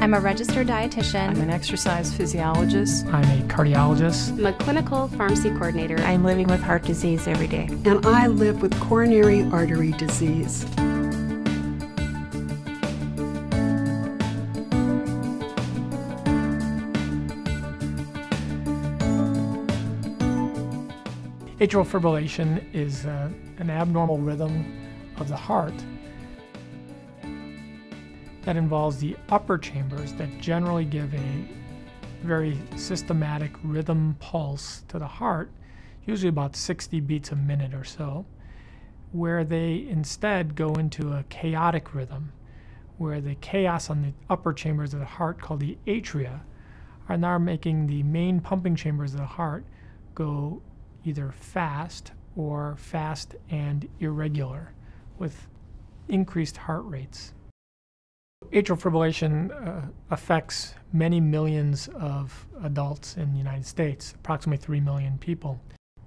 I'm a registered dietitian. I'm an exercise physiologist. I'm a cardiologist. I'm a clinical pharmacy coordinator. I'm living with heart disease every day. And I live with coronary artery disease. Atrial fibrillation is uh, an abnormal rhythm of the heart that involves the upper chambers that generally give a very systematic rhythm pulse to the heart, usually about 60 beats a minute or so, where they instead go into a chaotic rhythm, where the chaos on the upper chambers of the heart, called the atria, are now making the main pumping chambers of the heart go either fast or fast and irregular with increased heart rates. Atrial fibrillation uh, affects many millions of adults in the United States, approximately 3 million people.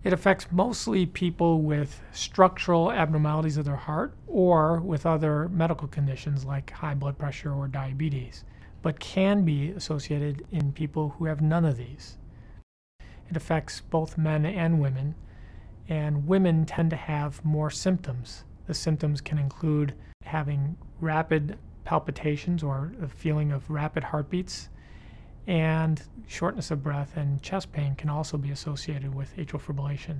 It affects mostly people with structural abnormalities of their heart or with other medical conditions like high blood pressure or diabetes, but can be associated in people who have none of these. It affects both men and women, and women tend to have more symptoms. The symptoms can include having rapid palpitations or a feeling of rapid heartbeats, and shortness of breath and chest pain can also be associated with atrial fibrillation.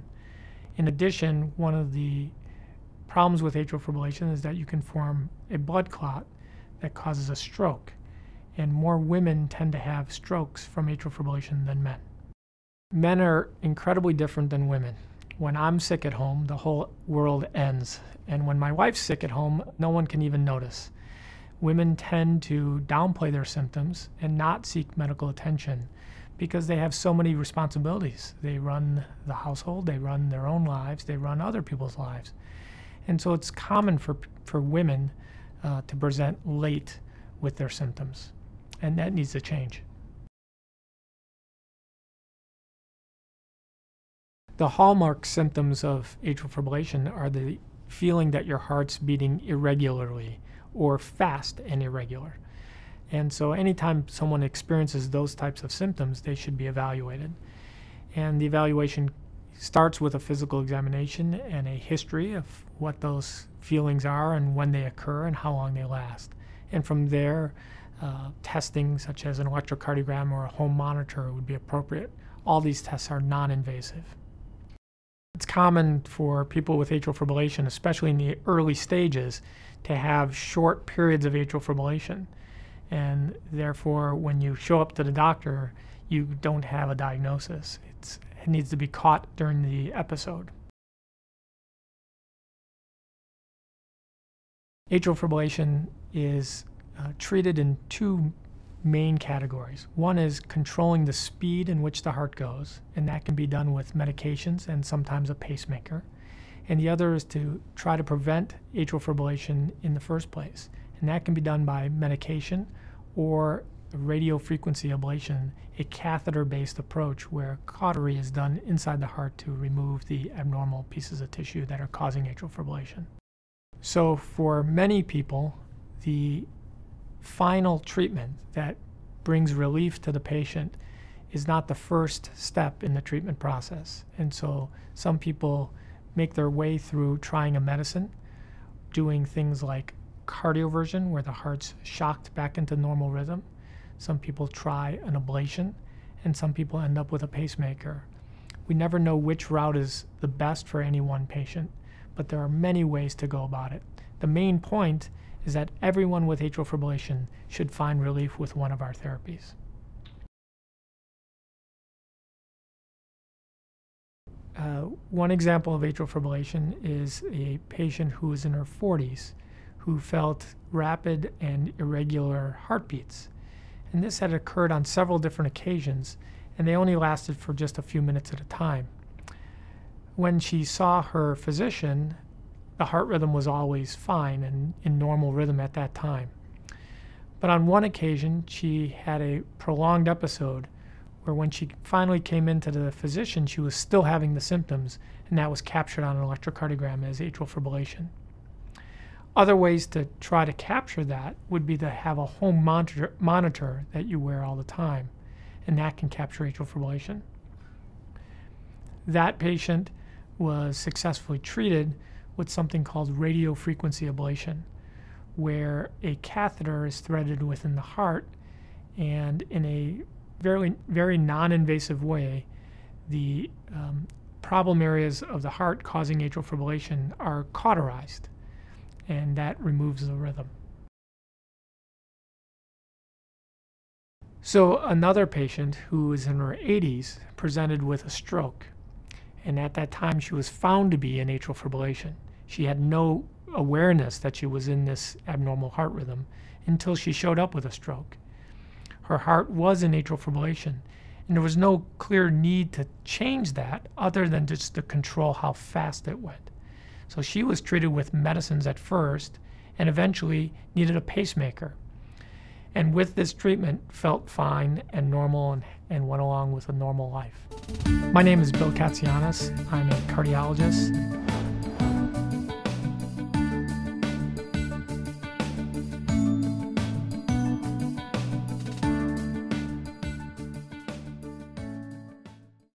In addition, one of the problems with atrial fibrillation is that you can form a blood clot that causes a stroke, and more women tend to have strokes from atrial fibrillation than men. Men are incredibly different than women. When I'm sick at home, the whole world ends. And when my wife's sick at home, no one can even notice. Women tend to downplay their symptoms and not seek medical attention because they have so many responsibilities. They run the household, they run their own lives, they run other people's lives. And so it's common for, for women uh, to present late with their symptoms. And that needs to change. The hallmark symptoms of atrial fibrillation are the feeling that your heart's beating irregularly or fast and irregular. And so, anytime someone experiences those types of symptoms, they should be evaluated. And the evaluation starts with a physical examination and a history of what those feelings are and when they occur and how long they last. And from there, uh, testing such as an electrocardiogram or a home monitor would be appropriate. All these tests are non invasive. It's common for people with atrial fibrillation, especially in the early stages, to have short periods of atrial fibrillation. And therefore, when you show up to the doctor, you don't have a diagnosis. It's, it needs to be caught during the episode. Atrial fibrillation is uh, treated in two main categories. One is controlling the speed in which the heart goes, and that can be done with medications and sometimes a pacemaker. And the other is to try to prevent atrial fibrillation in the first place, and that can be done by medication or radio frequency ablation, a catheter based approach where cautery is done inside the heart to remove the abnormal pieces of tissue that are causing atrial fibrillation. So, for many people, the final treatment that brings relief to the patient is not the first step in the treatment process. And so some people make their way through trying a medicine, doing things like cardioversion, where the heart's shocked back into normal rhythm. Some people try an ablation, and some people end up with a pacemaker. We never know which route is the best for any one patient, but there are many ways to go about it. The main point is that everyone with atrial fibrillation should find relief with one of our therapies. Uh, one example of atrial fibrillation is a patient who is in her 40s who felt rapid and irregular heartbeats. And this had occurred on several different occasions, and they only lasted for just a few minutes at a time. When she saw her physician, the heart rhythm was always fine and in normal rhythm at that time. But on one occasion, she had a prolonged episode where when she finally came into the physician, she was still having the symptoms, and that was captured on an electrocardiogram as atrial fibrillation. Other ways to try to capture that would be to have a home monitor, monitor that you wear all the time, and that can capture atrial fibrillation. That patient was successfully treated with something called radio frequency ablation, where a catheter is threaded within the heart, and in a very, very non invasive way, the um, problem areas of the heart causing atrial fibrillation are cauterized and that removes the rhythm. So, another patient who is in her 80s presented with a stroke, and at that time she was found to be in atrial fibrillation. She had no awareness that she was in this abnormal heart rhythm until she showed up with a stroke. Her heart was in atrial fibrillation, and there was no clear need to change that other than just to control how fast it went. So she was treated with medicines at first and eventually needed a pacemaker. And with this treatment, felt fine and normal and, and went along with a normal life. My name is Bill Katsiyiannis. I'm a cardiologist.